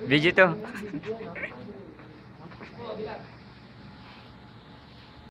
Video tu.